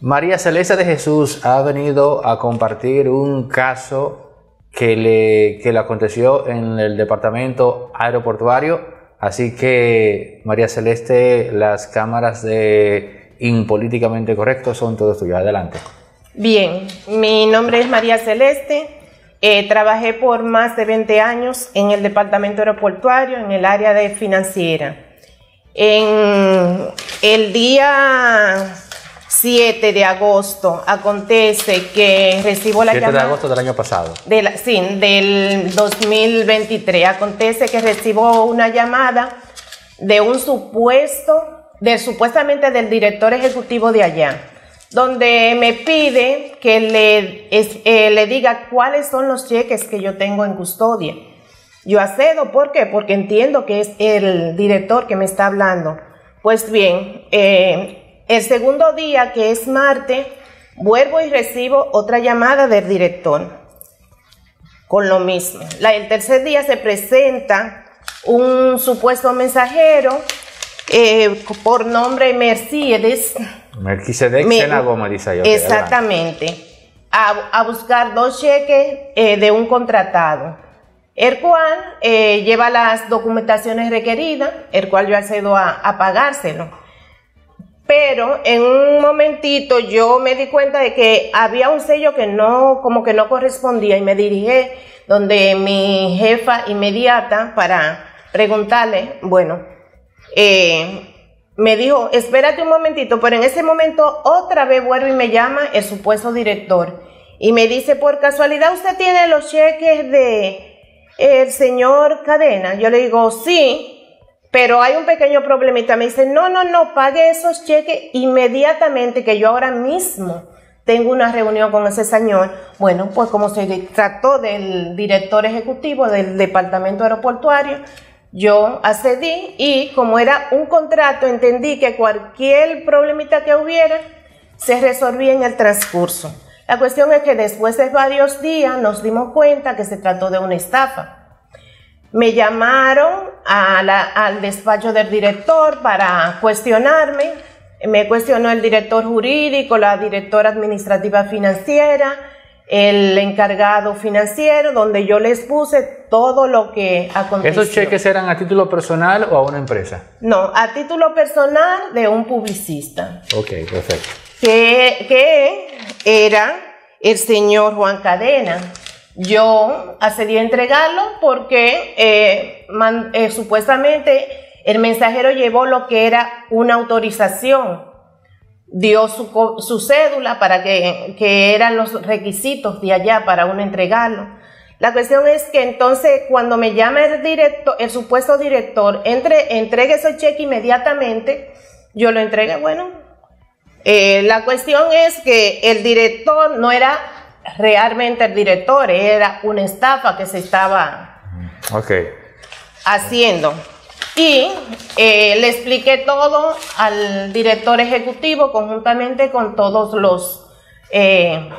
María Celeste de Jesús ha venido a compartir un caso que le, que le aconteció en el departamento aeroportuario. Así que, María Celeste, las cámaras de Impolíticamente Correcto son todas tuyas. Adelante. Bien, mi nombre es María Celeste. Eh, trabajé por más de 20 años en el departamento aeroportuario, en el área de financiera. En el día 7 de agosto acontece que recibo la 7 de agosto del año pasado. sí, del 2023. Acontece que recibo una llamada de un supuesto, de supuestamente del director ejecutivo de allá, donde me pide que le, eh, le diga cuáles son los cheques que yo tengo en custodia. Yo accedo, ¿por qué? Porque entiendo que es el director que me está hablando. Pues bien, eh, el segundo día, que es martes, vuelvo y recibo otra llamada del director con lo mismo. el tercer día se presenta un supuesto mensajero eh, por nombre Mercedes. Mercedes me, dice yo. Exactamente. A, buscar dos cheques eh, de un contratado, el cual eh, lleva las documentaciones requeridas, el cual yo accedo a, a pagárselo. Pero en un momentito yo me di cuenta de que había un sello que no, como que no correspondía y me dirigí donde mi jefa inmediata para preguntarle, bueno, eh, me dijo, espérate un momentito, pero en ese momento otra vez vuelve y me llama el supuesto director y me dice, por casualidad usted tiene los cheques de el señor Cadena. Yo le digo, sí, pero hay un pequeño problemita. Me dice, no, no, no, pague esos cheques inmediatamente, que yo ahora mismo tengo una reunión con ese señor. Bueno, pues como se trató del director ejecutivo del departamento aeroportuario, yo accedí y como era un contrato, entendí que cualquier problemita que hubiera se resolvía en el transcurso. La cuestión es que después de varios días nos dimos cuenta que se trató de una estafa. Me llamaron al despacho del director para cuestionarme. Me cuestionó el director jurídico, la directora administrativa financiera, el encargado financiero, donde yo les puse todo lo que aconteció. ¿Esos cheques eran a título personal o a una empresa? No, a título personal de un publicista. Ok, perfecto. Que, que era el señor Juan Cadena. Yo accedí a entregarlo porque eh, eh, supuestamente el mensajero llevó lo que era una autorización, dio su, cédula para que, eran los requisitos de allá para uno entregarlo. La cuestión es que entonces cuando me llama el director, el supuesto director, entre, entregue ese cheque inmediatamente, yo lo entregué, bueno. Eh, la cuestión es que el director no era realmente el director, era una estafa que se estaba haciendo. Y eh, le expliqué todo al director ejecutivo conjuntamente con todos los, eh,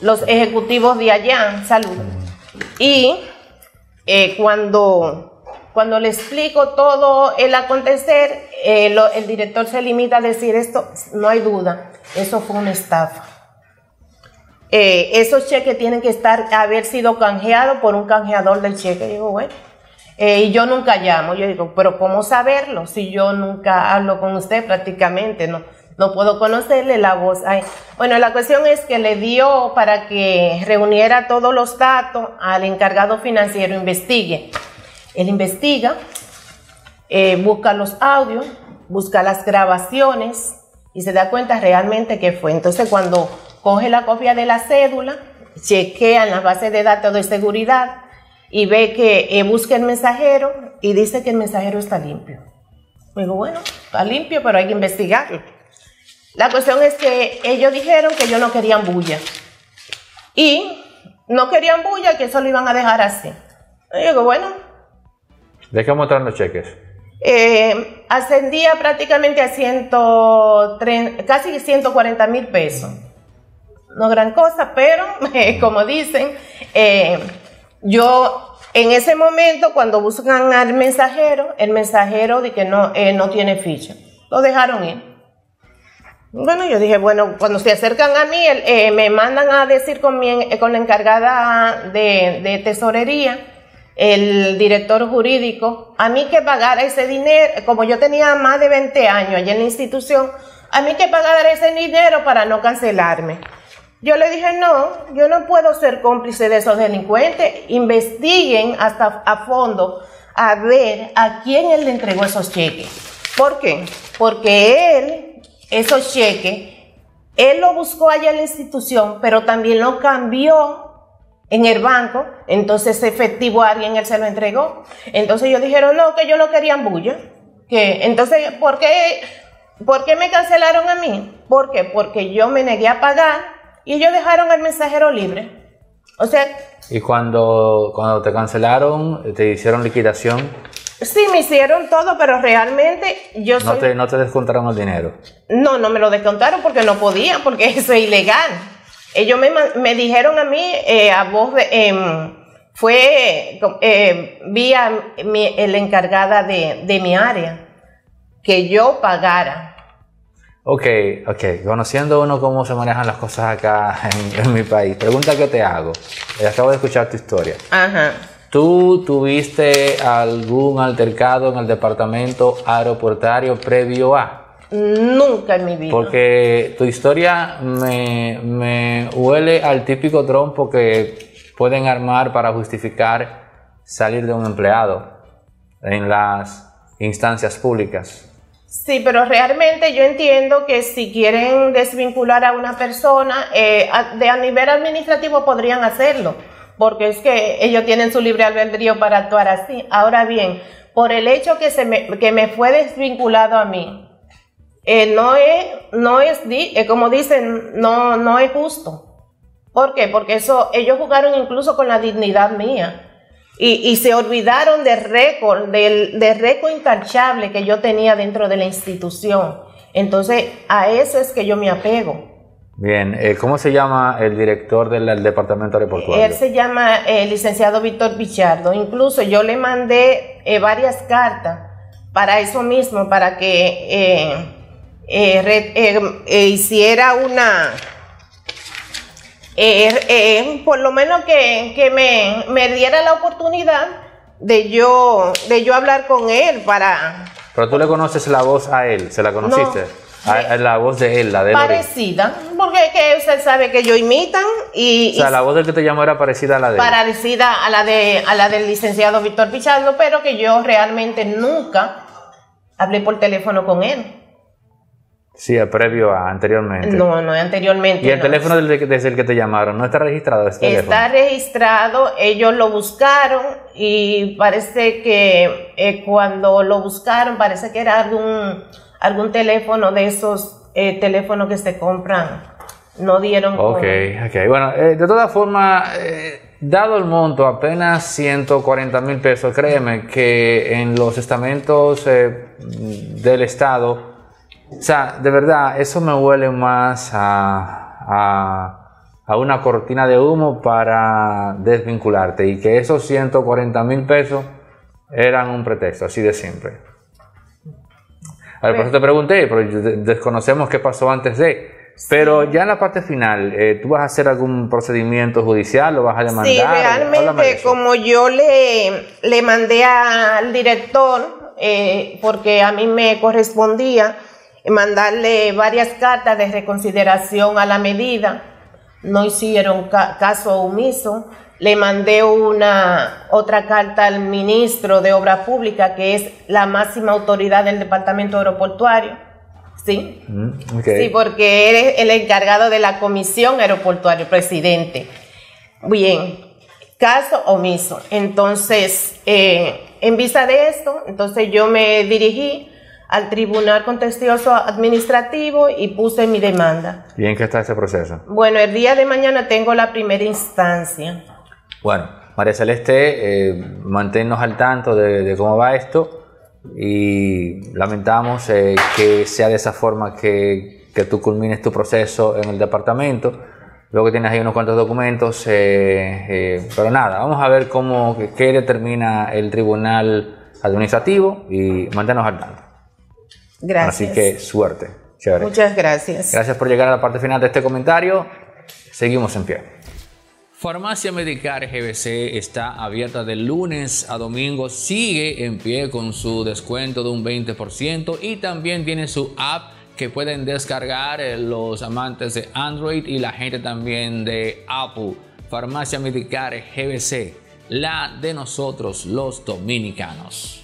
los ejecutivos de allá, salud. Y eh, cuando, cuando le explico todo el acontecer, el director se limita a decir esto, no hay duda, eso fue una estafa. Eh, esos cheques tienen que estar, haber sido canjeados por un canjeador del cheque. digo, bueno, eh, y yo nunca llamo. Yo digo, pero ¿cómo saberlo? Si yo nunca hablo con usted prácticamente, no, no puedo conocerle la voz. Bueno, la cuestión es que le dio para que reuniera todos los datos al encargado financiero, investigue. Él investiga, eh, busca los audios, busca las grabaciones y se da cuenta realmente que fue. Entonces cuando coge la copia de la cédula, chequea en la base de datos de seguridad y ve que eh, busca el mensajero y dice que el mensajero está limpio. Digo, bueno, está limpio, pero hay que investigarlo. La cuestión es que ellos dijeron que ellos no querían bulla. Y no querían bulla, que eso lo iban a dejar así. Y digo, bueno. ¿De qué montaron los cheques? Eh, ascendía prácticamente a 130, casi 140 mil pesos no gran cosa, pero como dicen, eh, yo en ese momento cuando buscan al mensajero, el mensajero de que no, eh, no tiene ficha, lo dejaron ir. Bueno, yo dije, bueno, cuando se acercan a mí, eh, me mandan a decir con, mi, con la encargada de, de, tesorería, el director jurídico, a mí que pagara ese dinero, como yo tenía más de 20 años allá en la institución, a mí que pagar ese dinero para no cancelarme. Yo le dije, no, yo no puedo ser cómplice de esos delincuentes. Investiguen hasta a fondo a ver a quién él le entregó esos cheques. ¿Por qué? Porque él, esos cheques, él lo buscó allá en la institución, pero también lo cambió en el banco, entonces efectivo a alguien él se lo entregó. Entonces ellos dijeron, no, que ellos no querían bulla. Que, entonces, ¿por qué, ¿por qué me cancelaron a mí? ¿Por qué? Porque yo me negué a pagar y ellos dejaron al mensajero libre. O sea... ¿Y cuando, cuando te cancelaron, te hicieron liquidación? Sí, me hicieron todo, pero realmente yo soy... ¿No te, no te descontaron el dinero? No, no me lo descontaron porque no podían, porque eso es ilegal. Ellos me, me dijeron a mí, eh, a voz de... Eh, fue eh, vía mi, la encargada de, de mi área, que yo pagara. Ok, ok. Conociendo uno cómo se manejan las cosas acá en, mi país, pregunta que te hago. Eh, acabo de escuchar tu historia. Ajá. ¿Tú tuviste algún altercado en el departamento aeroportario previo a? Nunca en mi vida. Porque tu historia me, me huele al típico trompo que pueden armar para justificar salir de un empleado en las instancias públicas. Sí, pero realmente yo entiendo que si quieren desvincular a una persona, eh, de a nivel administrativo podrían hacerlo, porque es que ellos tienen su libre albedrío para actuar así. Ahora bien, por el hecho que, se me, que me fue desvinculado a mí, eh, no es, no es eh, como dicen, no, no es justo. ¿Por qué? Porque eso, ellos jugaron incluso con la dignidad mía. Y, se olvidaron del récord, del, récord intachable que yo tenía dentro de la institución. Entonces, a eso es que yo me apego. Bien, eh, ¿cómo se llama el director del, departamento aeroportuario? Él se llama el licenciado Víctor Pichardo. Incluso yo le mandé eh, varias cartas para eso mismo, para que eh, hiciera una eh, eh, por lo menos que, me, diera la oportunidad de yo, de yo hablar con él para... Pero tú le conoces la voz a él, ¿se la conociste? a, la voz de él, la de él. Parecida, porque que usted sabe que yo imitan y... O sea, la voz del que te llamó era parecida a la de Parecida a la, de, a la del licenciado Víctor Pichardo, pero que yo realmente nunca hablé por teléfono con él. Sí, previo a anteriormente. No, no, anteriormente. ¿Y el teléfono desde, el que te llamaron no está registrado? Este está registrado, ellos lo buscaron y parece que eh, cuando lo buscaron, parece que era algún, algún teléfono de esos eh, teléfonos que se compran. No dieron. Ok, ok. Bueno, eh, de todas formas, dado el monto, apenas 140 mil pesos, créeme que en los estamentos del Estado o sea, de verdad, eso me huele más a, una cortina de humo para desvincularte y que esos 140 mil pesos eran un pretexto, así de siempre. A ver, por eso te pregunté, porque desconocemos qué pasó antes de. Pero ya en la parte final, eh, ¿tú vas a hacer algún procedimiento judicial? ¿Lo vas a demandar? Sí, realmente, como yo le, le mandé al director, eh, porque a mí me correspondía, mandarle varias cartas de reconsideración a la medida. No hicieron caso omiso. Le mandé una otra carta al ministro de Obra Pública, que es la máxima autoridad del departamento aeroportuario. ¿Sí? Mm, sí, porque eres el encargado de la comisión aeroportuaria, presidente. Bien, caso omiso. Entonces, eh, en vista de esto, entonces yo me dirigí al Tribunal Contencioso Administrativo y puse mi demanda. ¿Y en qué está ese proceso? Bueno, el día de mañana tengo la primera instancia. Bueno, María Celeste, eh, manténnos al tanto de, cómo va esto y lamentamos eh, que sea de esa forma que, que, tú culmines tu proceso en el departamento. Luego tienes ahí unos cuantos documentos, eh, pero nada, vamos a ver cómo, qué determina el Tribunal Administrativo y manténnos al tanto. Gracias. Así que suerte. Muchas gracias. Gracias por llegar a la parte final de este comentario. Seguimos en pie. Farmacia Medicar GBC está abierta de lunes a domingo, sigue en pie con su descuento de un 20% y también tiene su app que pueden descargar eh, los amantes de Android y la gente también de Apple. Farmacia Medicar GBC, la de nosotros los dominicanos.